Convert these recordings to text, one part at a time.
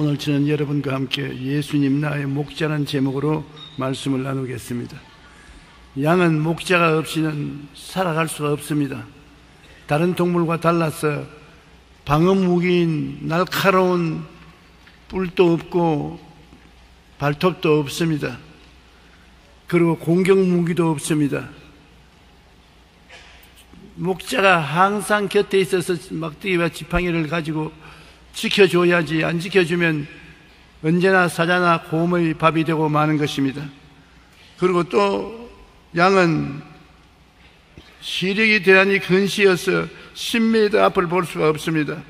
오늘 저는 여러분과 함께 예수님 나의 목자라는 제목으로 말씀을 나누겠습니다. 양은 목자가 없이는 살아갈 수가 없습니다. 다른 동물과 달라서 방어 무기인 날카로운 뿔도 없고 발톱도 없습니다. 그리고 공격 무기도 없습니다. 목자가 항상 곁에 있어서 막대기와 지팡이를 가지고 지켜줘야지 안 지켜주면 언제나 사자나 곰의 밥이 되고 마는 것입니다. 그리고 또 양은 시력이 대단히 근시여서 10m 앞을 볼 수가 없습니다.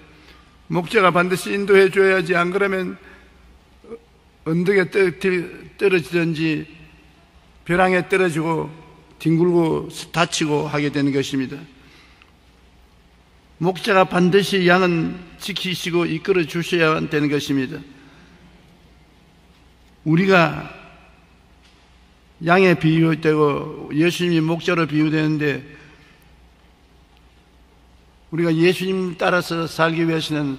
목자가 반드시 인도해 줘야지 안 그러면 언덕에 떨어지든지 벼랑에 떨어지고 뒹굴고 다치고 하게 되는 것입니다. 목자가 반드시 양은 지키시고 이끌어 주셔야 되는 것입니다. 우리가 양에 비유되고 예수님이 목자로 비유되는데 우리가 예수님 따라서 살기 위해서는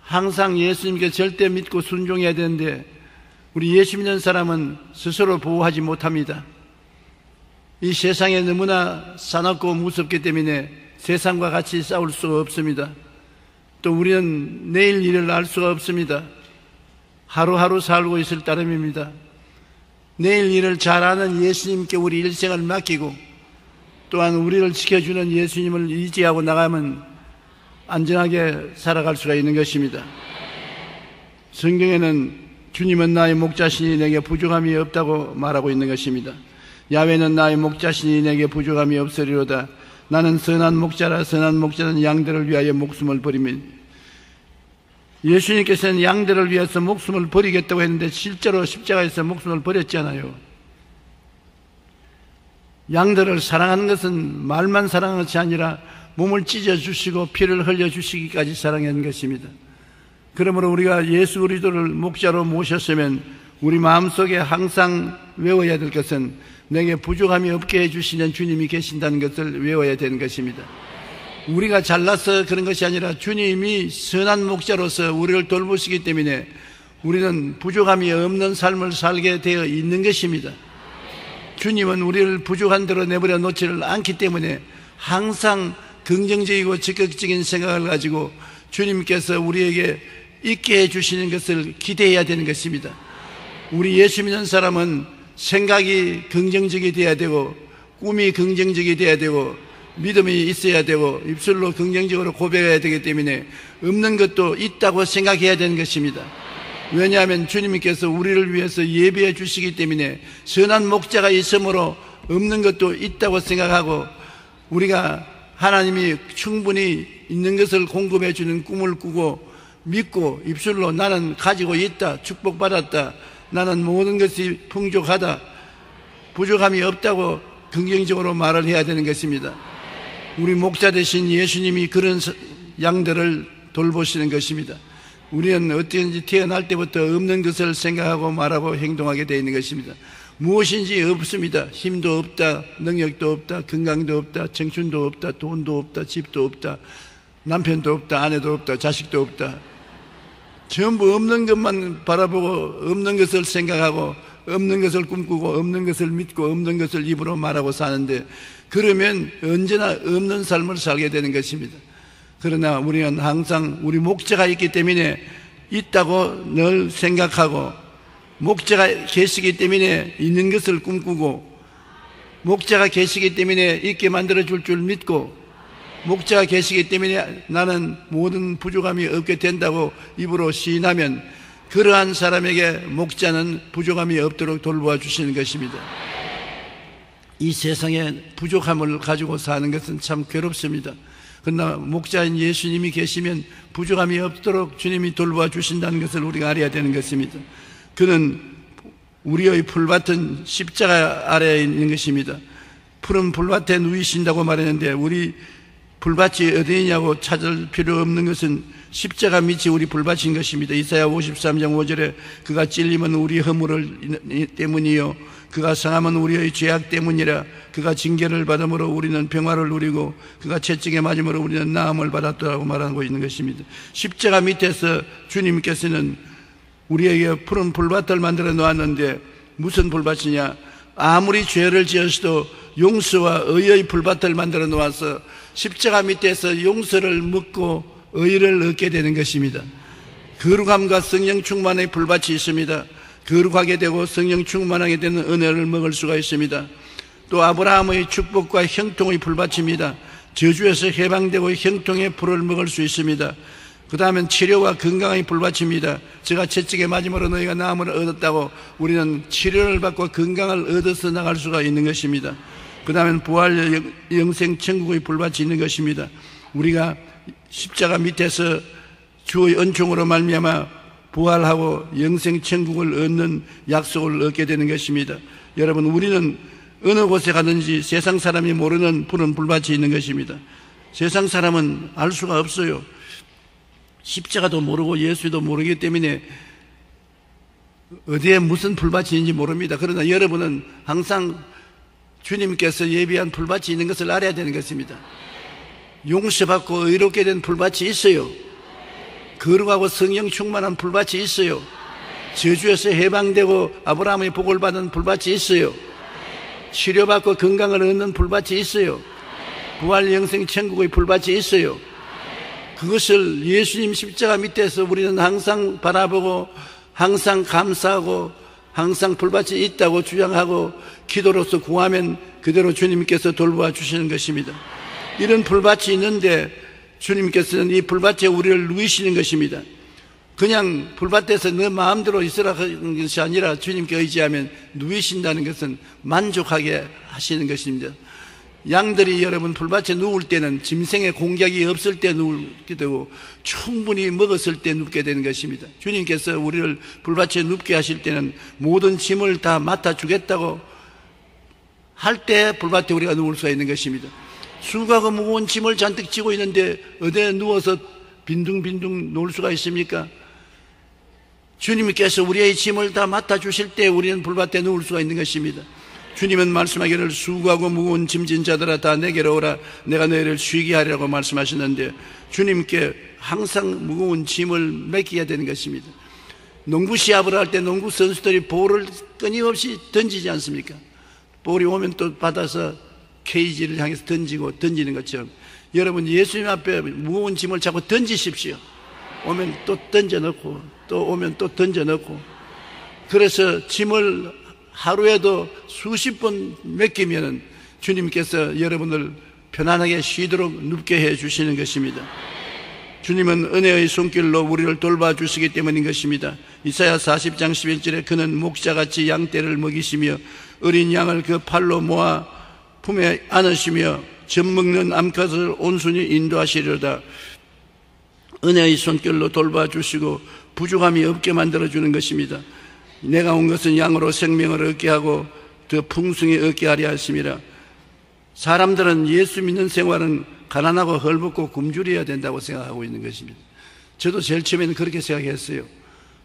항상 예수님께 절대 믿고 순종해야 되는데 우리 예수 믿는 사람은 스스로 보호하지 못합니다. 이 세상에 너무나 사납고 무섭기 때문에 세상과 같이 싸울 수가 없습니다. 또 우리는 내일 일을 알 수가 없습니다. 하루하루 살고 있을 따름입니다. 내일 일을 잘 아는 예수님께 우리 일생을 맡기고 또한 우리를 지켜주는 예수님을 의지하고 나가면 안전하게 살아갈 수가 있는 것입니다. 성경에는 주님은 나의 목자신이 내게 부족함이 없다고 말하고 있는 것입니다. 야외는 나의 목자신이 내게 부족함이 없으리로다. 나는 선한 목자라 선한 목자는 양들을 위하여 목숨을 버리면 예수님께서는 양들을 위해서 목숨을 버리겠다고 했는데 실제로 십자가에서 목숨을 버렸잖아요. 양들을 사랑하는 것은 말만 사랑하는 것이 아니라 몸을 찢어 주시고 피를 흘려 주시기까지 사랑하는 것입니다. 그러므로 우리가 예수 그리스도를 목자로 모셨으면 우리 마음속에 항상 외워야 될 것은 내게 부족함이 없게 해주시는 주님이 계신다는 것을 외워야 되는 것입니다. 우리가 잘나서 그런 것이 아니라 주님이 선한 목자로서 우리를 돌보시기 때문에 우리는 부족함이 없는 삶을 살게 되어 있는 것입니다. 주님은 우리를 부족한 대로 내버려 놓지를 않기 때문에 항상 긍정적이고 적극적인 생각을 가지고 주님께서 우리에게 있게 해주시는 것을 기대해야 되는 것입니다. 우리 예수 믿는 사람은 생각이 긍정적이 돼야 되고 꿈이 긍정적이 돼야 되고 믿음이 있어야 되고 입술로 긍정적으로 고백해야 되기 때문에 없는 것도 있다고 생각해야 되는 것입니다. 왜냐하면 주님께서 우리를 위해서 예배해 주시기 때문에 선한 목자가 있으므로 없는 것도 있다고 생각하고 우리가 하나님이 충분히 있는 것을 공급해 주는 꿈을 꾸고 믿고 입술로 나는 가지고 있다 축복받았다 나는 모든 것이 풍족하다. 부족함이 없다고 긍정적으로 말을 해야 되는 것입니다. 우리 목자 대신 예수님이 그런 양들을 돌보시는 것입니다. 우리는 어떻게든지 태어날 때부터 없는 것을 생각하고 말하고 행동하게 되어 있는 것입니다. 무엇인지 없습니다. 힘도 없다, 능력도 없다, 건강도 없다, 청춘도 없다, 돈도 없다, 집도 없다, 남편도 없다, 아내도 없다, 자식도 없다. 전부 없는 것만 바라보고 없는 것을 생각하고 없는 것을 꿈꾸고 없는 것을 믿고 없는 것을 입으로 말하고 사는데 그러면 언제나 없는 삶을 살게 되는 것입니다. 그러나 우리는 항상 우리 목자가 있기 때문에 있다고 늘 생각하고 목자가 계시기 때문에 있는 것을 꿈꾸고 목자가 계시기 때문에 있게 만들어 줄 줄 믿고 목자가 계시기 때문에 나는 모든 부족함이 없게 된다고 입으로 시인하면 그러한 사람에게 목자는 부족함이 없도록 돌보아 주시는 것입니다. 이 세상에 부족함을 가지고 사는 것은 참 괴롭습니다. 그러나 목자인 예수님이 계시면 부족함이 없도록 주님이 돌보아 주신다는 것을 우리가 알아야 되는 것입니다. 그는 우리의 풀밭은 십자가 아래에 있는 것입니다. 푸른 풀밭에 누이신다고 말했는데 우리 불밭이 어디 있냐고 찾을 필요 없는 것은 십자가 밑이 우리 불밭인 것입니다. 이사야 53장 5절에 그가 찔림은 우리 허물을 때문이요 그가 상함은 우리의 죄악 때문이라 그가 징계를 받음으로 우리는 평화를 누리고 그가 채찍에 맞음으로 우리는 나음을 받았다고 말하고 있는 것입니다. 십자가 밑에서 주님께서는 우리에게 푸른 불밭을 만들어 놓았는데 무슨 불밭이냐? 아무리 죄를 지었어도 용서와 의의 불밭을 만들어 놓아서 십자가 밑에서 용서를 묻고 의를 얻게 되는 것입니다. 거룩함과 성령 충만의 불밭이 있습니다. 거룩하게 되고 성령 충만하게 되는 은혜를 먹을 수가 있습니다. 또 아브라함의 축복과 형통의 불밭입니다. 저주에서 해방되고 형통의 불을 먹을 수 있습니다. 그 다음엔 치료와 건강의 불밭입니다. 제가 채찍에 맞음으로 너희가 나음을 얻었다고 우리는 치료를 받고 건강을 얻어서 나갈 수가 있는 것입니다. 그 다음엔 부활 영생 천국의 불밭이 있는 것입니다. 우리가 십자가 밑에서 주의 은총으로 말미암아 부활하고 영생 천국을 얻는 약속을 얻게 되는 것입니다. 여러분 우리는 어느 곳에 가든지 세상 사람이 모르는 푸른 불밭이 있는 것입니다. 세상 사람은 알 수가 없어요. 십자가도 모르고 예수도 모르기 때문에 어디에 무슨 불밭이 있는지 모릅니다. 그러나 여러분은 항상 주님께서 예비한 불밭이 있는 것을 알아야 되는 것입니다. 용서받고 의롭게 된 불밭이 있어요. 거룩하고 성령 충만한 불밭이 있어요. 저주에서 해방되고 아브라함의 복을 받은 불밭이 있어요. 치료받고 건강을 얻는 불밭이 있어요. 부활 영생 천국의 불밭이 있어요. 그것을 예수님 십자가 밑에서 우리는 항상 바라보고 항상 감사하고 항상 불밭이 있다고 주장하고 기도로서 구하면 그대로 주님께서 돌보아 주시는 것입니다. 이런 불밭이 있는데 주님께서는 이 불밭에 우리를 누이시는 것입니다. 그냥 불밭에서 너 마음대로 있으라 하는 것이 아니라 주님께 의지하면 누이신다는 것은 만족하게 하시는 것입니다. 양들이 여러분 불밭에 누울 때는 짐승의 공격이 없을 때 누우게 되고 충분히 먹었을 때 눕게 되는 것입니다. 주님께서 우리를 불밭에 눕게 하실 때는 모든 짐을 다 맡아주겠다고 할 때 불밭에 우리가 누울 수가 있는 것입니다. 수가가 무거운 짐을 잔뜩 지고 있는데 어디에 누워서 빈둥빈둥 놓을 수가 있습니까? 주님께서 우리의 짐을 다 맡아 주실 때 우리는 불밭에 누울 수가 있는 것입니다. 주님은 말씀하기를 수고하고 무거운 짐진 자들아 다 내게로 오라 내가 너희를 쉬게 하리라고 말씀하시는데 주님께 항상 무거운 짐을 맡겨야 되는 것입니다. 농구 시합을 할 때 농구 선수들이 볼을 끊임없이 던지지 않습니까? 볼이 오면 또 받아서 케이지를 향해서 던지고 던지는 것처럼 여러분 예수님 앞에 무거운 짐을 자꾸 던지십시오. 오면 또 던져 넣고 또 오면 또 던져 넣고 그래서 짐을 하루에도 수십 번 맡기면은 주님께서 여러분을 편안하게 쉬도록 눕게 해 주시는 것입니다. 주님은 은혜의 손길로 우리를 돌봐주시기 때문인 것입니다. 이사야 40장 11절에 그는 목자같이 양떼를 먹이시며 어린 양을 그 팔로 모아 품에 안으시며 젖먹는 암컷을 온순히 인도하시려다 은혜의 손길로 돌봐주시고 부족함이 없게 만들어주는 것입니다. 내가 온 것은 양으로 생명을 얻게 하고 더 풍성히 얻게 하려 하심이라. 사람들은 예수 믿는 생활은 가난하고 헐벗고 굶주려야 된다고 생각하고 있는 것입니다. 저도 제일 처음에는 그렇게 생각했어요.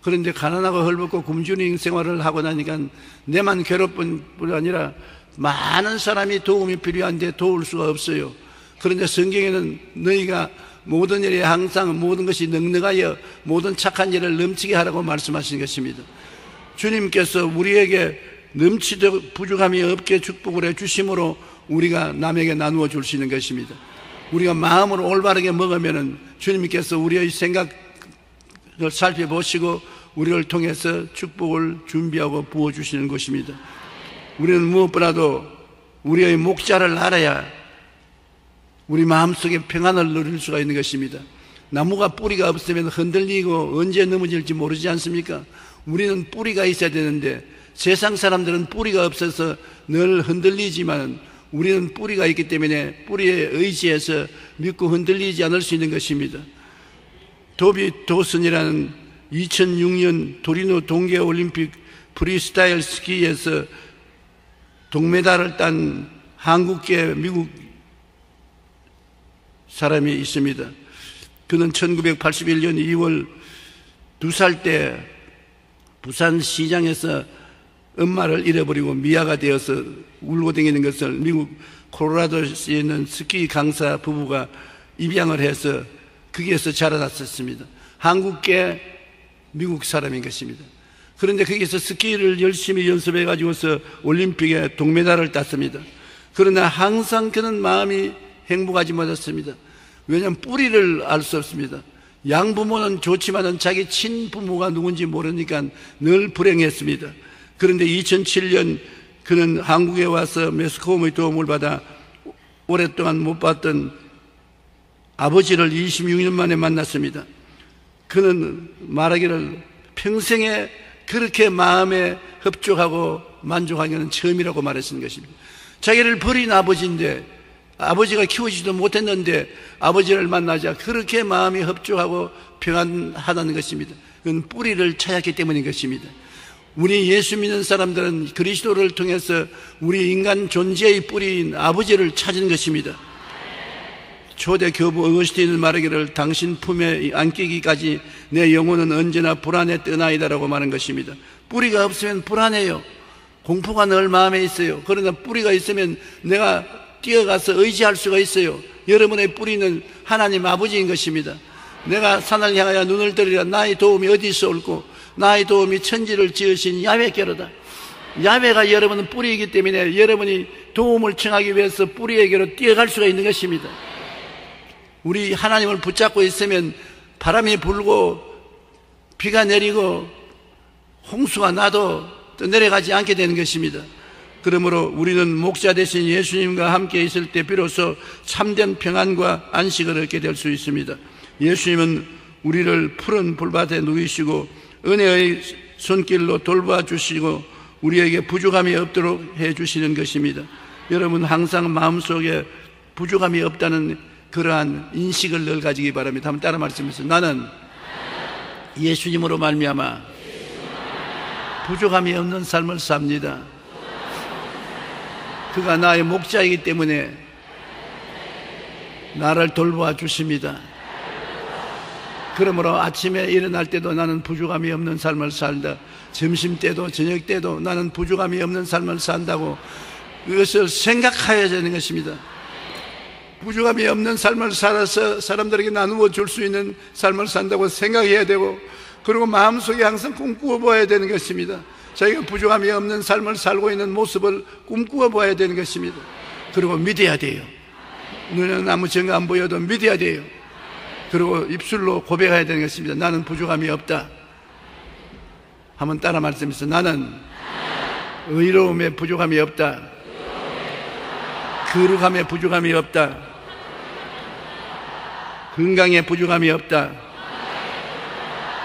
그런데 가난하고 헐벗고 굶주리는 생활을 하고 나니까 내만 괴롭뿐 아니라 많은 사람이 도움이 필요한데 도울 수가 없어요. 그런데 성경에는 너희가 모든 일에 항상 모든 것이 넉넉하여 모든 착한 일을 넘치게 하라고 말씀하신 것입니다. 주님께서 우리에게 넘치도록 부족함이 없게 축복을 해 주심으로 우리가 남에게 나누어 있는 것입니다. 우리가 마음으로 올바르게 먹으면 주님께서 우리의 생각을 살펴보시고 우리를 통해서 축복을 준비하고 부어 주시는 것입니다. 우리는 무엇보다도 우리의 목자를 알아야 우리 마음속에 평안을 누릴 수가 있는 것입니다. 나무가 뿌리가 없으면 흔들리고 언제 넘어질지 모르지 않습니까? 우리는 뿌리가 있어야 되는데 세상 사람들은 뿌리가 없어서 늘 흔들리지만 우리는 뿌리가 있기 때문에 뿌리에 의지해서 믿고 흔들리지 않을 수 있는 것입니다. 도비 도슨이라는 2006년 도리노 동계 올림픽 프리스타일 스키에서 동메달을 딴 한국계 미국 사람이 있습니다. 그는 1981년 2월 두 살 때 부산 시장에서 엄마를 잃어버리고 미아가 되어서 울고 다니는 것을 미국 콜로라도시에 있는 스키 강사 부부가 입양을 해서 거기에서 자라났었습니다. 한국계 미국 사람인 것입니다. 그런데 거기서 스키를 열심히 연습해 가지고서 올림픽에 동메달을 땄습니다. 그러나 항상 그는 마음이 행복하지 못했습니다. 왜냐하면 뿌리를 알 수 없습니다. 양부모는 좋지만은 자기 친부모가 누군지 모르니까 늘 불행했습니다. 그런데 2007년 그는 한국에 와서 메스코움의 도움을 받아 오랫동안 못 봤던 아버지를 26년 만에 만났습니다. 그는 말하기를 평생에 그렇게 마음에 흡족하고 만족하기는 처음이라고 말했는 것입니다. 자기를 버린 아버지인데 아버지가 키우지도 못했는데 아버지를 만나자 그렇게 마음이 흡족하고 평안하다는 것입니다. 그건 뿌리를 찾았기 때문인 것입니다. 우리 예수 믿는 사람들은 그리스도를 통해서 우리 인간 존재의 뿌리인 아버지를 찾은 것입니다. 초대 교부 어거스틴은 말하기를 당신 품에 안기기까지 내 영혼은 언제나 불안에 떠나이다라고 말한 것입니다. 뿌리가 없으면 불안해요. 공포가 늘 마음에 있어요. 그러나 뿌리가 있으면 내가 뛰어가서 의지할 수가 있어요. 여러분의 뿌리는 하나님 아버지인 것입니다. 내가 산을 향하여 눈을 들이라 나의 도움이 어디서 올고 나의 도움이 천지를 지으신 야외께로다. 야외가 여러분은 뿌리이기 때문에 여러분이 도움을 청하기 위해서 뿌리에게로 뛰어갈 수가 있는 것입니다. 우리 하나님을 붙잡고 있으면 바람이 불고 비가 내리고 홍수가 나도 내려가지 않게 되는 것입니다. 그러므로 우리는 목자 대신 예수님과 함께 있을 때 비로소 참된 평안과 안식을 얻게 될 수 있습니다. 예수님은 우리를 푸른 불밭에 누이시고 은혜의 손길로 돌봐 주시고 우리에게 부족함이 없도록 해 주시는 것입니다. 여러분 항상 마음속에 부족함이 없다는 그러한 인식을 늘 가지기 바랍니다. 한번 따라 말씀하세요. 나는 예수님으로 말미암아 부족함이 없는 삶을 삽니다. 그가 나의 목자이기 때문에 나를 돌보아 주십니다. 그러므로 아침에 일어날 때도 나는 부족함이 없는 삶을 살다. 점심 때도 저녁 때도 나는 부족함이 없는 삶을 산다고 그것을 생각해야 되는 것입니다. 부족함이 없는 삶을 살아서 사람들에게 나누어 줄 수 있는 삶을 산다고 생각해야 되고 그리고 마음속에 항상 꿈꾸어 보아야 되는 것입니다. 자기가 부족함이 없는 삶을 살고 있는 모습을 꿈꾸어 보아야 되는 것입니다. 그리고 믿어야 돼요. 눈에는 아무 증거 안 보여도 믿어야 돼요. 그리고 입술로 고백해야 되는 것입니다. 나는 부족함이 없다. 한번 따라 말씀해서 나는 의로움에 부족함이 없다. 거룩함에 부족함이 없다. 건강에 부족함이 없다.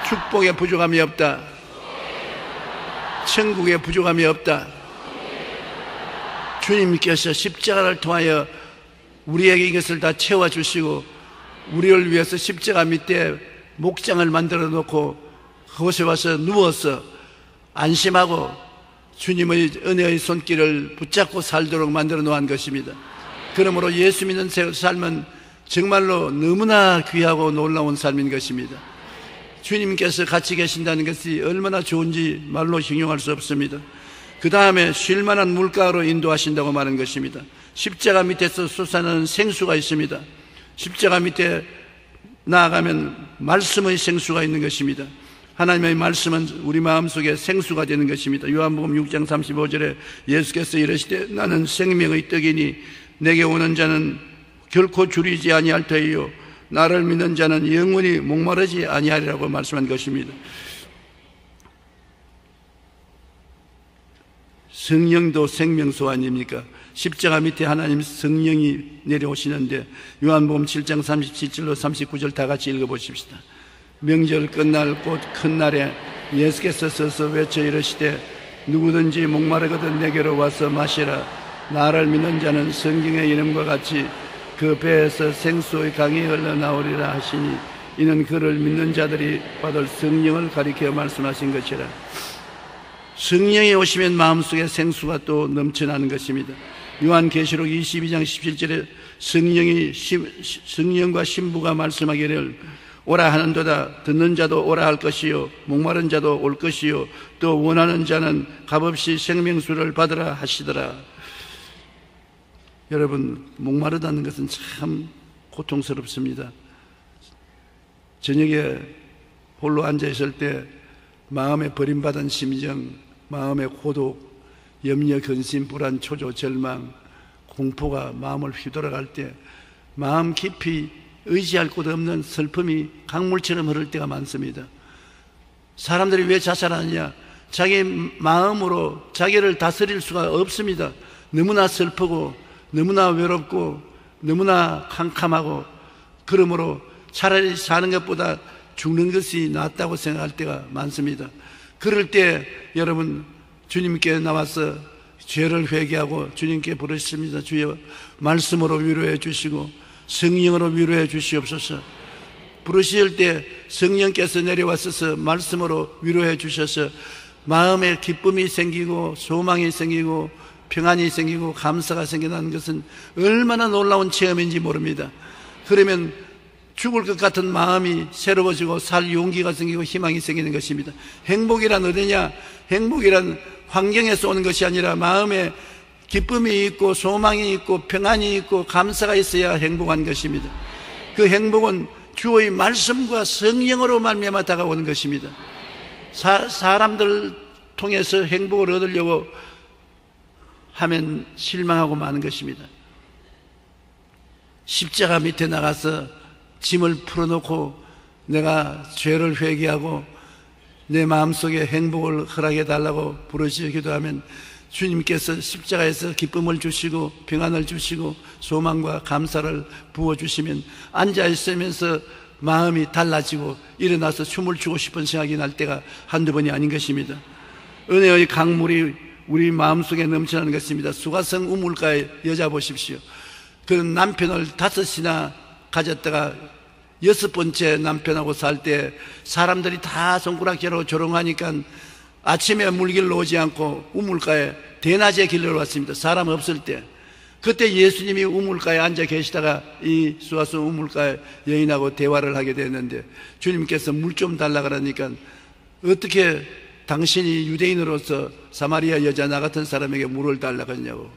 축복에 부족함이 없다. 천국에 부족함이 없다. 주님께서 십자가를 통하여 우리에게 이것을 다 채워주시고 우리를 위해서 십자가 밑에 목장을 만들어 놓고 그곳에 와서 누워서 안심하고 주님의 은혜의 손길을 붙잡고 살도록 만들어 놓은 것입니다. 그러므로 예수 믿는 삶은 정말로 너무나 귀하고 놀라운 삶인 것입니다. 주님께서 같이 계신다는 것이 얼마나 좋은지 말로形容할 수 없습니다. 그 다음에 쉴만한 물가로 인도하신다고 말한 것입니다. 십자가 밑에서 솟아나는 생수가 있습니다. 십자가 밑에 나아가면 말씀의 생수가 있는 것입니다. 하나님의 말씀은 우리 마음속에 생수가 되는 것입니다. 요한복음 6장 35절에 예수께서 이르시되 나는 생명의 떡이니 내게 오는 자는 결코 줄이지 아니할 터이요 나를 믿는 자는 영원히 목마르지 아니하리라고 말씀한 것입니다. 성령도 생명소 아닙니까? 십자가 밑에 하나님 성령이 내려오시는데 요한복음 7장 37절로 39절 다 같이 읽어보십시다. 명절 끝날 곧 큰 날에 예수께서 서서 외쳐 이르시되 누구든지 목마르거든 내게로 와서 마시라 나를 믿는 자는 성경의 이름과 같이 그 배에서 생수의 강이 흘러나오리라 하시니 이는 그를 믿는 자들이 받을 성령을 가리켜 말씀하신 것이라. 성령이 오시면 마음속에 생수가 또 넘쳐나는 것입니다. 요한계시록 22장 17절에 성령이 성령과 신부가 말씀하기를 오라 하는도다. 듣는 자도 오라 할 것이요 목마른 자도 올 것이요 또 원하는 자는 값없이 생명수를 받으라 하시더라 여러분 목마르다는 것은 참 고통스럽습니다 저녁에 홀로 앉아 있을 때 마음에 버림받은 심정 마음의 고독 염려 근심 불안 초조 절망 공포가 마음을 휘돌아갈 때 마음 깊이 의지할 곳 없는 슬픔이 강물처럼 흐를 때가 많습니다. 사람들이 왜 자살하느냐? 자기 마음으로 자기를 다스릴 수가 없습니다. 너무나 슬프고, 너무나 외롭고, 너무나 캄캄하고, 그러므로 차라리 사는 것보다 죽는 것이 낫다고 생각할 때가 많습니다. 그럴 때 여러분 주님께 나와서 죄를 회개하고 주님께 부르십니다. 주여 말씀으로 위로해 주시고 성령으로 위로해 주시옵소서. 부르실 때 성령께서 내려와서 말씀으로 위로해 주셔서 마음에 기쁨이 생기고 소망이 생기고 평안이 생기고 감사가 생겨나는 것은 얼마나 놀라운 체험인지 모릅니다. 그러면 죽을 것 같은 마음이 새로워지고 살 용기가 생기고 희망이 생기는 것입니다. 행복이란 어디냐? 행복이란 환경에서 오는 것이 아니라 마음에 기쁨이 있고 소망이 있고 평안이 있고 감사가 있어야 행복한 것입니다. 그 행복은 주의 말씀과 성령으로 말미암아 다가오는 것입니다. 사, 사람들 통해서 행복을 얻으려고 하면 실망하고 마는 것입니다. 십자가 밑에 나가서 짐을 풀어놓고 내가 죄를 회개하고 내 마음속에 행복을 허락해 달라고 부르시어 기도하면 주님께서 십자가에서 기쁨을 주시고 평안을 주시고 소망과 감사를 부어 주시면 앉아 있으면서 마음이 달라지고 일어나서 춤을 추고 싶은 생각이 날 때가 한두 번이 아닌 것입니다. 은혜의 강물이 우리 마음속에 넘쳐나는 것입니다. 수가성 우물가에 여자 보십시오. 그 남편을 다섯이나 가졌다가 여섯 번째 남편하고 살 때 사람들이 다 손가락질로 조롱하니까 아침에 물길로 오지 않고 우물가에 대낮에 길러 왔습니다. 사람 없을 때. 그때 예수님이 우물가에 앉아 계시다가 이 수아수 우물가에 여인하고 대화를 하게 됐는데 주님께서 물 좀 달라 그러니까 어떻게 당신이 유대인으로서 사마리아 여자 나 같은 사람에게 물을 달라 그러냐고.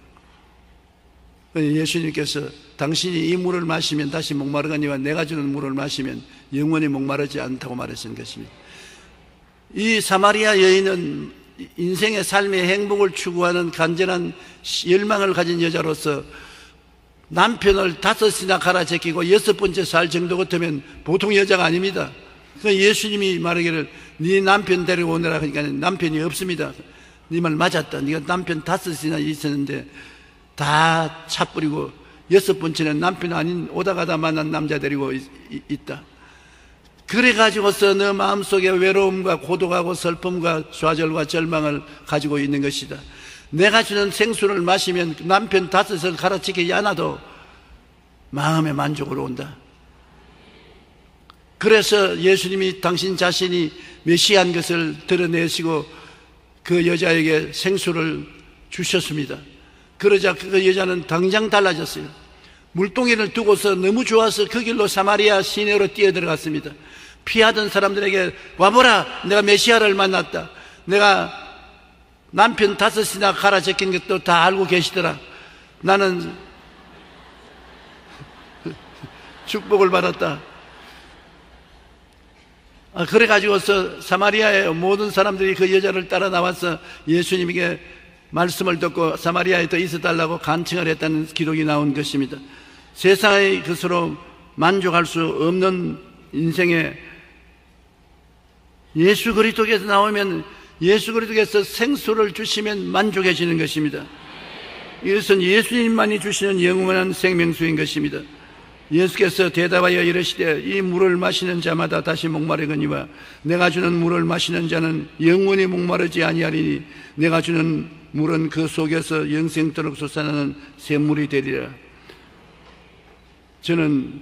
예수님께서 당신이 이 물을 마시면 다시 목마르거니와 내가 주는 물을 마시면 영원히 목마르지 않다고 말하신 것입니다. 이 사마리아 여인은 인생의 삶의 행복을 추구하는 간절한 열망을 가진 여자로서 남편을 다섯이나 갈아 제끼고 여섯 번째 살 정도 같으면 보통 여자가 아닙니다. 그래서 예수님이 말하기를 네 남편 데려오느라 하니까 남편이 없습니다. 네 말 맞았다. 네가 남편 다섯이나 있었는데 다 차 뿌리고 여섯 번째는 남편 아닌 오다 가다 만난 남자 데리고 있, 다 그래가지고서 너 마음속에 외로움과 고독하고 슬픔과 좌절과 절망을 가지고 있는 것이다. 내가 주는 생수를 마시면 남편 다섯을 가르치지 않아도 마음의 만족으로 온다. 그래서 예수님이 당신 자신이 메시한 것을 드러내시고 그 여자에게 생수를 주셨습니다. 그러자 그 여자는 당장 달라졌어요. 물동이를 두고서 너무 좋아서 그 길로 사마리아 시내로 뛰어들어갔습니다. 피하던 사람들에게 와보라 내가 메시아를 만났다 내가 남편 다섯이나 갈아 제낀 것도 다 알고 계시더라 나는 축복을 받았다 아, 그래가지고서 사마리아의 모든 사람들이 그 여자를 따라 나와서 예수님에게 말씀을 듣고 사마리아에 더 있어달라고 간청을 했다는 기록이 나온 것입니다. 세상의 것으로 만족할 수 없는 인생의 예수 그리스도께서 나오면 예수 그리스도께서 생수를 주시면 만족해지는 것입니다. 이것은 예수님만이 주시는 영원한 생명수인 것입니다. 예수께서 대답하여 이르시되 이 물을 마시는 자마다 다시 목마르거니와 내가 주는 물을 마시는 자는 영원히 목마르지 아니하리니 내가 주는 물은 그 속에서 영생토록 솟아나는 샘물이 되리라. 저는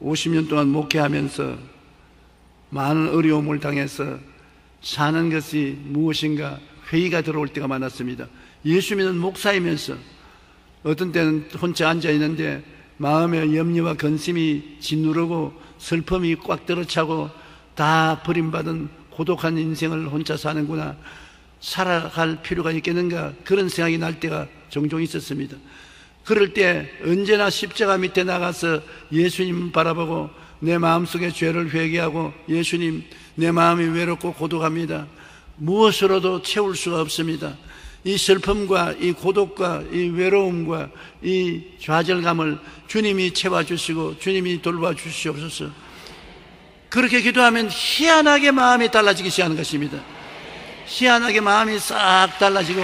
50년 동안 목회하면서 많은 어려움을 당해서 사는 것이 무엇인가 회의가 들어올 때가 많았습니다. 예수 믿는 목사이면서 어떤 때는 혼자 앉아 있는데 마음의 염려와 근심이 짓누르고 슬픔이 꽉 들어차고 다 버림받은 고독한 인생을 혼자 사는구나. 살아갈 필요가 있겠는가. 그런 생각이 날 때가 종종 있었습니다. 그럴 때 언제나 십자가 밑에 나가서 예수님 바라보고 내 마음속의 죄를 회개하고 예수님 내 마음이 외롭고 고독합니다. 무엇으로도 채울 수가 없습니다. 이 슬픔과 이 고독과 이 외로움과 이 좌절감을 주님이 채워주시고 주님이 돌봐주시옵소서. 그렇게 기도하면 희한하게 마음이 달라지기 시작하는 것입니다. 희한하게 마음이 싹 달라지고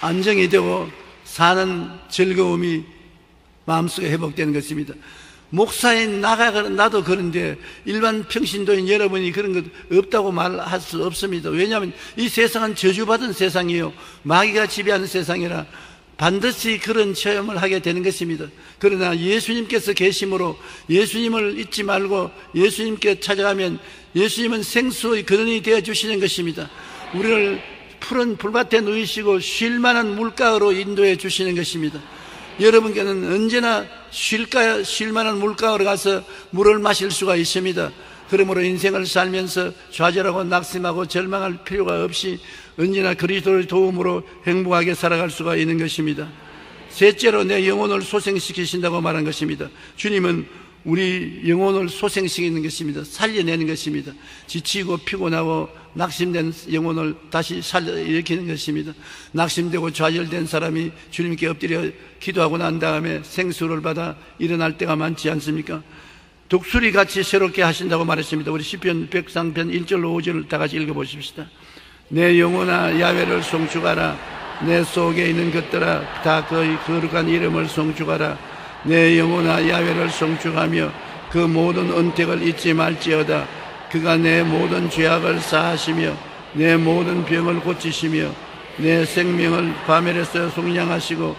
안정이 되고 사는 즐거움이 마음속에 회복되는 것입니다. 목사인 나가 나도 그런데 일반 평신도인 여러분이 그런 것 없다고 말할 수 없습니다. 왜냐하면 이 세상은 저주받은 세상이요 마귀가 지배하는 세상이라 반드시 그런 체험을 하게 되는 것입니다. 그러나 예수님께서 계심으로 예수님을 잊지 말고 예수님께 찾아가면 예수님은 생수의 근원이 되어 주시는 것입니다. 우리를 푸른 불밭에 누이시고 쉴 만한 물가로 인도해 주시는 것입니다. 여러분께는 언제나 쉴까, 쉴 만한 물가로 가서 물을 마실 수가 있습니다. 그러므로 인생을 살면서 좌절하고 낙심하고 절망할 필요가 없이 언제나 그리스도의 도움으로 행복하게 살아갈 수가 있는 것입니다. 셋째로 내 영혼을 소생시키신다고 말한 것입니다. 주님은 우리 영혼을 소생시키는 것입니다. 살려내는 것입니다. 지치고 피곤하고 낙심된 영혼을 다시 살려 일으키는 것입니다. 낙심되고 좌절된 사람이 주님께 엎드려 기도하고 난 다음에 생수를 받아 일어날 때가 많지 않습니까? 독수리 같이 새롭게 하신다고 말했습니다. 우리 시편 103편 1절로 5절을 다 같이 읽어 보십시다. 내 영혼아 야외를 송축하라 내 속에 있는 것들아 다 그의 거룩한 이름을 송축하라 내 영혼아 야외를 송축하며 그 모든 은택을 잊지 말지어다 그가 내 모든 죄악을 사하시며 내 모든 병을 고치시며 내 생명을 과멸에서 속량하시고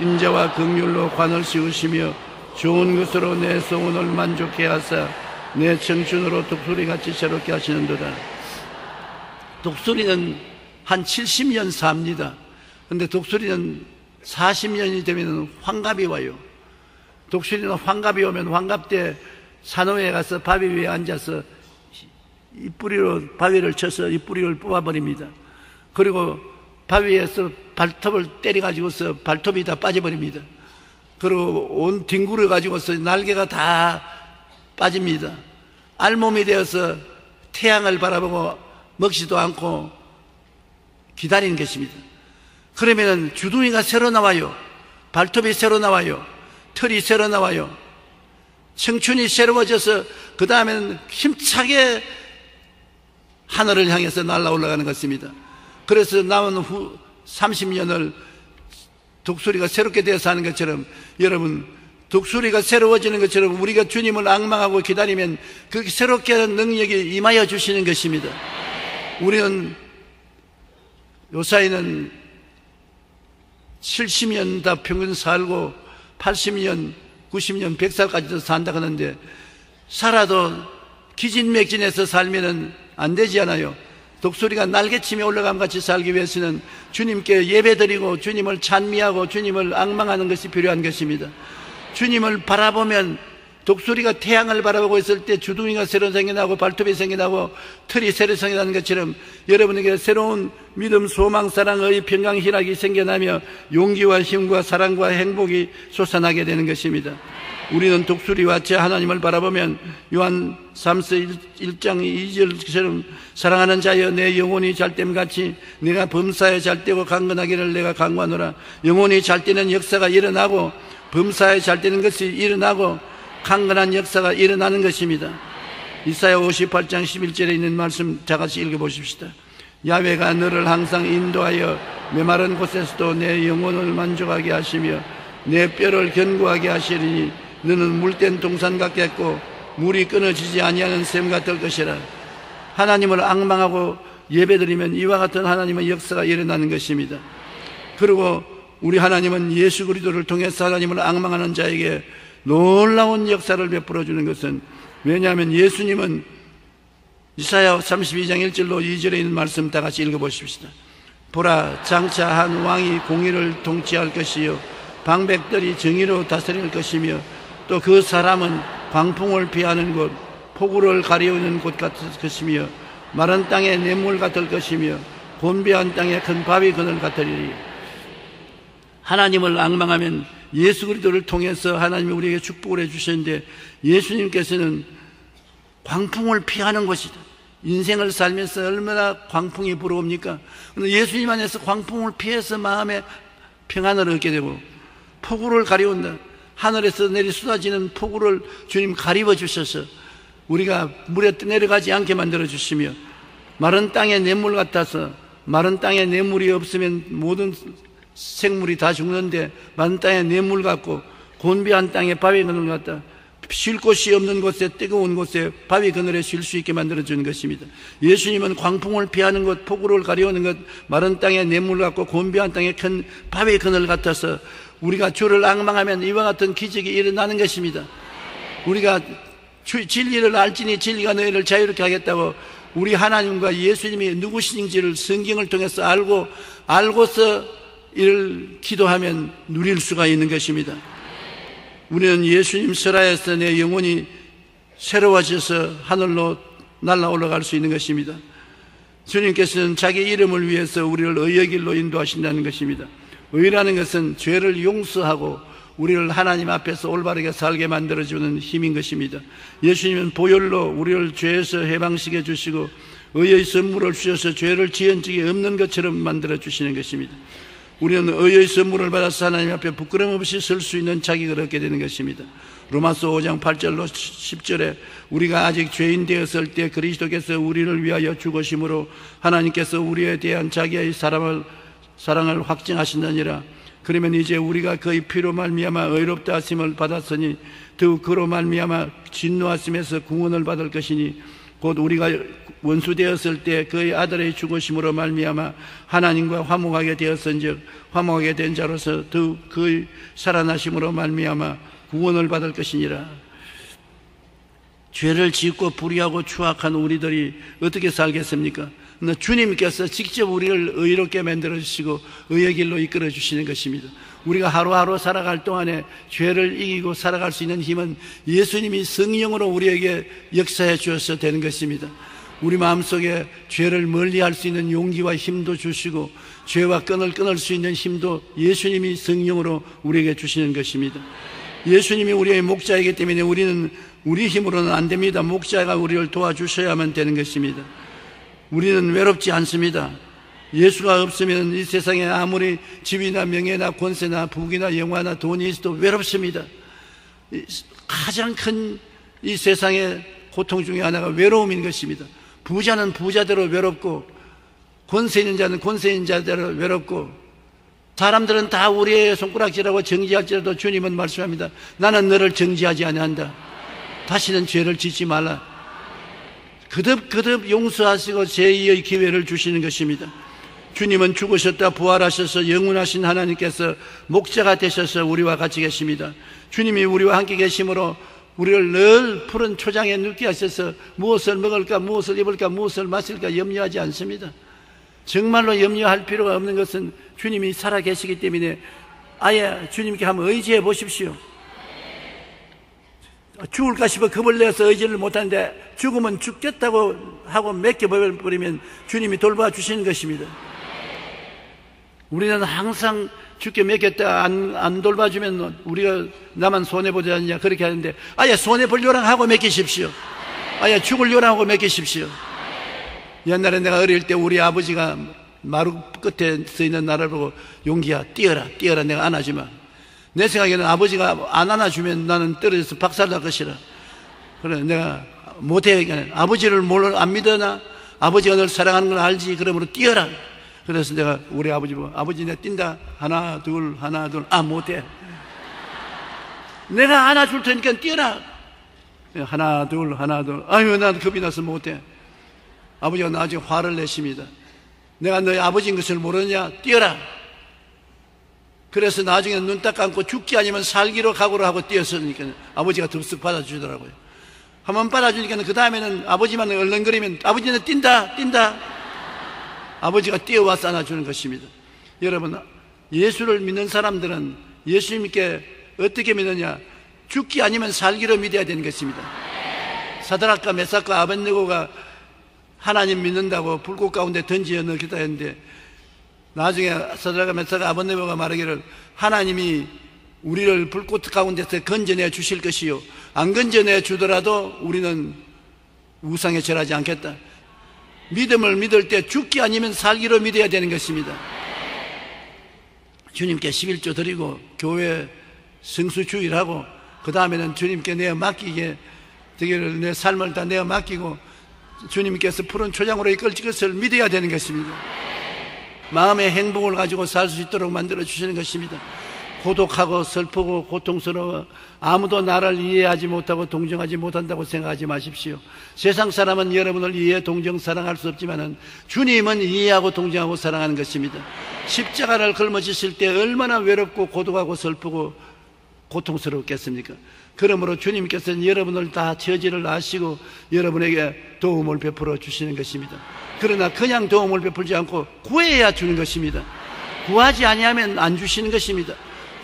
인자와 긍휼로 관을 씌우시며 좋은 것으로 내 소원을 만족해 하사 내 청춘으로 독수리같이 새롭게 하시는도다. 독수리는 한 70년 삽니다. 근데 독수리는 40년이 되면 환갑이 와요. 독수리는 환갑이 오면 환갑 때 산호에 가서 바위 위에 앉아서 이 뿌리로 바위를 쳐서 이 뿌리를 뽑아버립니다 그리고 바위에서 발톱을 때려가지고서 발톱이 다 빠져버립니다 그리고 온 뒹굴을 가지고서 날개가 다 빠집니다. 알몸이 되어서 태양을 바라보고 먹지도 않고 기다리는 것입니다. 그러면 주둥이가 새로 나와요. 발톱이 새로 나와요. 털이 새로 나와요. 청춘이 새로워져서 그 다음에는 힘차게 하늘을 향해서 날아 올라가는 것입니다. 그래서 남은 후 30년을 독수리가 새롭게 되어서 하는 것처럼 여러분 독수리가 새로워지는 것처럼 우리가 주님을 악망하고 기다리면 그렇게 새롭게 하는 능력이 임하여 주시는 것입니다. 우리는 요사이는 70년 다 평균 살고 80년, 90년, 100살까지도 산다 하는데 살아도 기진맥진해서 살면은 안 되지 않아요. 독수리가 날개치며 올라감 같이 살기 위해서는 주님께 예배드리고 주님을 찬미하고 주님을 악망하는 것이 필요한 것입니다. 주님을 바라보면 독수리가 태양을 바라보고 있을 때 주둥이가 새로 생겨나고 발톱이 생겨나고 털이 새로 생겨나는 것처럼 여러분에게 새로운 믿음, 소망, 사랑의 평강, 희락이 생겨나며 용기와 힘과 사랑과 행복이 솟아나게 되는 것입니다. 우리는 독수리와 제 하나님을 바라보면 요한 3서 1장 2절처럼 사랑하는 자여 내 영혼이 잘됨 같이 내가 범사에 잘되고 강건하기를 내가 강구하노라. 영혼이 잘되는 역사가 일어나고 범사에 잘되는 것이 일어나고 강건한 역사가 일어나는 것입니다. 이사야 58장 11절에 있는 말씀 다 같이 읽어보십시다. 야외가 너를 항상 인도하여 메마른 곳에서도 내 영혼을 만족하게 하시며 내 뼈를 견고하게 하시리니 너는 물된 동산 같겠고 물이 끊어지지 아니하는 샘 같을 것이라. 하나님을 악망하고 예배드리면 이와 같은 하나님의 역사가 일어나는 것입니다. 그리고 우리 하나님은 예수 그리스도를 통해서 하나님을 악망하는 자에게 놀라운 역사를 베풀어 주는 것은 왜냐하면 예수님은 이사야 32장 1절로 2절에 있는 말씀 다 같이 읽어보십시다. 보라 장차 한 왕이 공의를 통치할 것이요 방백들이 정의로 다스릴 것이며 또 그 사람은 광풍을 피하는 곳 폭우를 가리우는 곳 같을 것이며 마른 땅에 냇물 같을 것이며 곤비한 땅에 큰 바위 그늘 같으리니 하나님을 악망하면 예수 그리스도를 통해서 하나님이 우리에게 축복을 해 주셨는데 예수님께서는 광풍을 피하는 것이다. 인생을 살면서 얼마나 광풍이 불어옵니까? 예수님 안에서 광풍을 피해서 마음에 평안을 얻게 되고 폭우를 가리운다. 하늘에서 내리 쏟아지는 폭우를 주님 가리워 주셔서 우리가 물에 내려가지 않게 만들어 주시며 마른 땅에 냇물 같아서 마른 땅에 냇물이 없으면 모든 생물이 다 죽는데 마른 땅에 냇물 같고 곤비한 땅에 바위 그늘 같다. 쉴 곳이 없는 곳에 뜨거운 곳에 바위 그늘에 쉴 수 있게 만들어 주는 것입니다. 예수님은 광풍을 피하는 것, 폭우를 가려오는 것, 마른 땅에 냇물 같고 곤비한 땅에 큰 바위 그늘 같아서 우리가 주를 악망하면 이와 같은 기적이 일어나는 것입니다. 우리가 진리를 알지니 진리가 너희를 자유롭게 하겠다고 우리 하나님과 예수님이 누구신지를 성경을 통해서 알고 알고서 이를 기도하면 누릴 수가 있는 것입니다. 우리는 예수님 설하에서 내 영혼이 새로워져서 하늘로 날아 올라갈 수 있는 것입니다. 주님께서는 자기 이름을 위해서 우리를 의의 길로 인도하신다는 것입니다. 의라는 것은 죄를 용서하고 우리를 하나님 앞에서 올바르게 살게 만들어주는 힘인 것입니다. 예수님은 보혈로 우리를 죄에서 해방시켜 주시고 의의 선물을 주셔서 죄를 지은 적이 없는 것처럼 만들어 주시는 것입니다. 우리는 의의 선물을 받아서 하나님 앞에 부끄럼 없이 설 수 있는 자격을 얻게 되는 것입니다. 로마서 5장 8절로 10절에 우리가 아직 죄인 되었을 때 그리스도께서 우리를 위하여 죽으심으로 하나님께서 우리에 대한 자기의 사랑을 사랑을 확증하신다니라. 그러면 이제 우리가 그의 피로 말미암아 의롭다 하심을 받았으니 더욱 그로 말미암아 진노하심에서 구원을 받을 것이니 곧 우리가 원수 되었을 때 그의 아들의 죽으심으로 말미암아 하나님과 화목하게 되었은즉 화목하게 된 자로서 더욱 그의 살아나심으로 말미암아 구원을 받을 것이니라. 죄를 짓고 불의하고 추악한 우리들이 어떻게 살겠습니까? 주님께서 직접 우리를 의롭게 만들어 주시고 의의 길로 이끌어 주시는 것입니다. 우리가 하루하루 살아갈 동안에 죄를 이기고 살아갈 수 있는 힘은 예수님이 성령으로 우리에게 역사해 주어서 되는 것입니다. 우리 마음속에 죄를 멀리할 수 있는 용기와 힘도 주시고 죄와 끈을 끊을 수 있는 힘도 예수님이 성령으로 우리에게 주시는 것입니다. 예수님이 우리의 목자이기 때문에 우리는 우리 힘으로는 안 됩니다. 목자가 우리를 도와주셔야만 되는 것입니다. 우리는 외롭지 않습니다. 예수가 없으면 이 세상에 아무리 집이나 명예나 권세나 부귀나 영화나 돈이 있어도 외롭습니다. 가장 큰 이 세상의 고통 중에 하나가 외로움인 것입니다. 부자는 부자대로 외롭고 권세 있는 자는 권세 있는 자대로 외롭고 사람들은 다 우리의 손가락질하고 정지할지라도 주님은 말씀합니다. 나는 너를 정지하지 아니한다. 다시는 죄를 짓지 말라. 그듭그듭 용서하시고 제2의 기회를 주시는 것입니다. 주님은 죽으셨다 부활하셔서 영원하신 하나님께서 목자가 되셔서 우리와 같이 계십니다. 주님이 우리와 함께 계심으로 우리를 늘 푸른 초장에 눕게 하셔서 무엇을 먹을까, 무엇을 입을까, 무엇을 마실까 염려하지 않습니다. 정말로 염려할 필요가 없는 것은 주님이 살아 계시기 때문에 아예 주님께 한번 의지해 보십시오. 죽을까 싶어 겁을 내서 의지를 못하는데 죽으면 죽겠다고 하고 맡겨버리면 주님이 돌봐주시는 것입니다. 우리는 항상 죽게 맡겼다 안, 안 돌봐주면 우리가 나만 손해보지 않냐 그렇게 하는데 아예 손해볼 요랑 하고 맡기십시오. 아예 죽을 요랑 하고 맡기십시오. 옛날에 내가 어릴 때 우리 아버지가 마루 끝에 서 있는 나를 보고 용기야 뛰어라 뛰어라 내가 안아주마 내 생각에는 아버지가 안 안아주면 나는 떨어져서 박살날 것이라. 그래, 내가 못해. 아버지를 몰라, 안 믿어나? 아버지가 널 사랑하는 걸 알지. 그러므로 뛰어라. 그래서 내가 우리 아버지 보고, 아버지 내가 뛴다. 하나, 둘, 하나, 둘. 아, 못해. 내가 안아줄 테니까 뛰어라. 하나, 둘, 하나, 둘. 아유, 난 겁이 나서 못해. 아버지가 나중에 화를 내십니다. 내가 너희 아버지인 것을 모르느냐? 뛰어라. 그래서 나중에 눈 딱 감고 죽기 아니면 살기로 각오를 하고 뛰었으니까 아버지가 덥석 받아주더라고요. 한번 받아주니까 그 다음에는 아버지만 얼렁거리면 아버지는 뛴다, 뛴다. 아버지가 뛰어와서 안아주는 것입니다. 여러분, 예수를 믿는 사람들은 예수님께 어떻게 믿느냐? 죽기 아니면 살기로 믿어야 되는 것입니다. 사드락과 메삭과 아벤네고가 하나님 믿는다고 불꽃 가운데 던지어 넣겠다 했는데 나중에 사드락과 메삭과 아벤네고가 말하기를 하나님이 우리를 불꽃 가운데서 건져내 주실 것이요 안 건져내 주더라도 우리는 우상에 절하지 않겠다. 믿음을 믿을 때 죽기 아니면 살기로 믿어야 되는 것입니다. 주님께 11조 드리고 교회 성수 주일하고 그 다음에는 주님께 내어 맡기게 되기를 내 삶을 다 내어 맡기고 주님께서 푸른 초장으로 이끌 것을 믿어야 되는 것입니다. 마음의 행복을 가지고 살 수 있도록 만들어 주시는 것입니다. 고독하고 슬프고 고통스러워 아무도 나를 이해하지 못하고 동정하지 못한다고 생각하지 마십시오. 세상 사람은 여러분을 이해, 동정, 사랑할 수 없지만은 주님은 이해하고 동정하고 사랑하는 것입니다. 십자가를 걸머지실 때 얼마나 외롭고 고독하고 슬프고 고통스럽겠습니까? 그러므로 주님께서는 여러분을 다 처지를 아시고 여러분에게 도움을 베풀어 주시는 것입니다. 그러나 그냥 도움을 베풀지 않고 구해야 주는 것입니다. 구하지 아니하면 안 주시는 것입니다.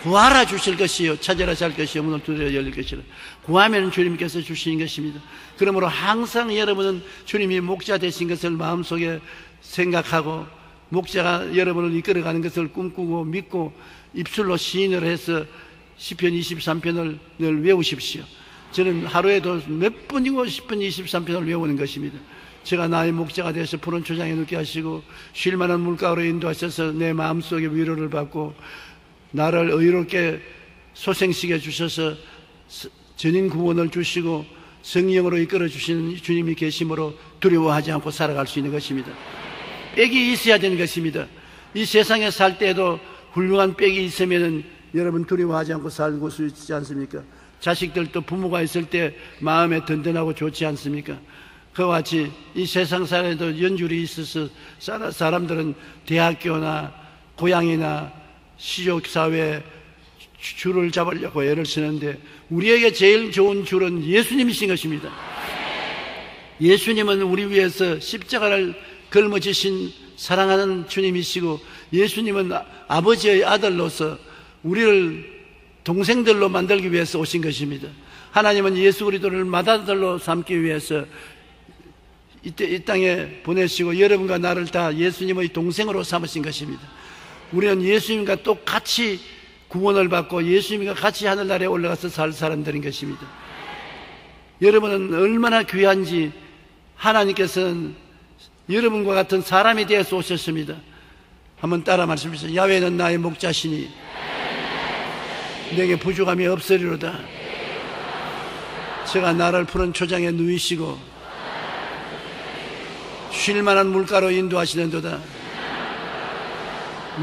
구하라 주실 것이요. 찾아라 잘 것이요. 문을 두드려 열릴 것이라. 구하면 주님께서 주시는 것입니다. 그러므로 항상 여러분은 주님이 목자 되신 것을 마음속에 생각하고 목자가 여러분을 이끌어가는 것을 꿈꾸고 믿고 입술로 시인을 해서 시편 23편을 늘 외우십시오. 저는 하루에도 몇 번이고 10번 23편을 외우는 것입니다 제가 나의 목자가 되어서 푸른 초장에 눕게 하시고 쉴 만한 물가로 인도하셔서 내 마음속에 위로를 받고 나를 의롭게 소생시켜 주셔서 전인 구원을 주시고 성령으로 이끌어 주시는 주님이 계심으로 두려워하지 않고 살아갈 수 있는 것입니다. 빽이 있어야 되는 것입니다. 이 세상에 살 때에도 훌륭한 빽이 있으면 여러분 두려워하지 않고 살고 수 있지 않습니까? 자식들도 부모가 있을 때 마음에 든든하고 좋지 않습니까? 그와 같이 이 세상 살에도 연줄이 있어서 사람들은 대학교나 고향이나 시족사회에 줄을 잡으려고 애를 쓰는데 우리에게 제일 좋은 줄은 예수님이신 것입니다. 예수님은 우리 위해서 십자가를 걸머지신 사랑하는 주님이시고 예수님은 아버지의 아들로서 우리를 동생들로 만들기 위해서 오신 것입니다. 하나님은 예수 그리스도를 맏아들로 삼기 위해서 이때 이 땅에 보내시고 여러분과 나를 다 예수님의 동생으로 삼으신 것입니다. 우리는 예수님과 똑같이 구원을 받고 예수님과 같이 하늘나라에 올라가서 살 사람들인 것입니다. 여러분은 얼마나 귀한지 하나님께서는 여러분과 같은 사람이 되어서 오셨습니다. 한번 따라 말씀하세요. 야외는 나의 목자시니 내게 부족함이 없으리로다. 제가 나를 푸른 초장에 누이시고 쉴만한 물가로 인도하시는도다.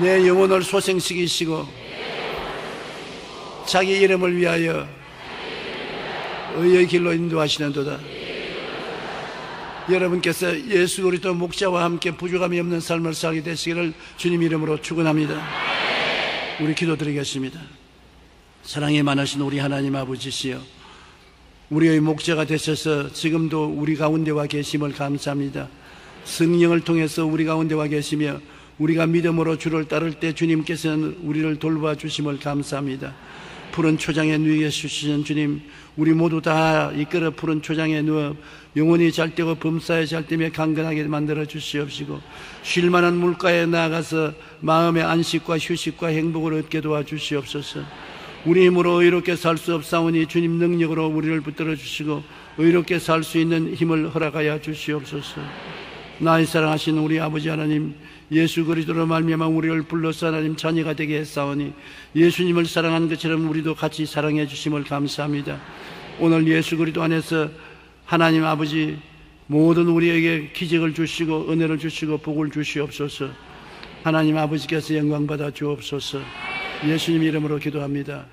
내 영혼을 소생시키시고 자기 이름을 위하여 의의 길로 인도하시는도다. 여러분께서 예수 그리스도 목자와 함께 부족함이 없는 삶을 살게 되시기를 주님 이름으로 축원합니다. 우리 기도드리겠습니다. 사랑이 많으신 우리 하나님 아버지시여 우리의 목자가 되셔서 지금도 우리 가운데 와 계심을 감사합니다. 성령을 통해서 우리 가운데 와 계시며 우리가 믿음으로 주를 따를 때 주님께서는 우리를 돌봐 주심을 감사합니다. 푸른 초장에 누워 주시는 주님, 우리 모두 다 이끌어 푸른 초장에 누워 영원히 잘되고 범사에 잘되며 강건하게 만들어 주시옵시고 쉴만한 물가에 나아가서 마음의 안식과 휴식과 행복을 얻게 도와 주시옵소서. 우리 힘으로 의롭게 살 수 없사오니 주님 능력으로 우리를 붙들어 주시고 의롭게 살 수 있는 힘을 허락하여 주시옵소서. 나의 사랑하신 우리 아버지 하나님 예수 그리스도로 말미암아 우리를 불러서 하나님 자녀가 되게 했사오니 예수님을 사랑하는 것처럼 우리도 같이 사랑해 주심을 감사합니다. 오늘 예수 그리스도 안에서 하나님 아버지 모든 우리에게 기적을 주시고 은혜를 주시고 복을 주시옵소서. 하나님 아버지께서 영광 받아 주옵소서. 예수님 이름으로 기도합니다.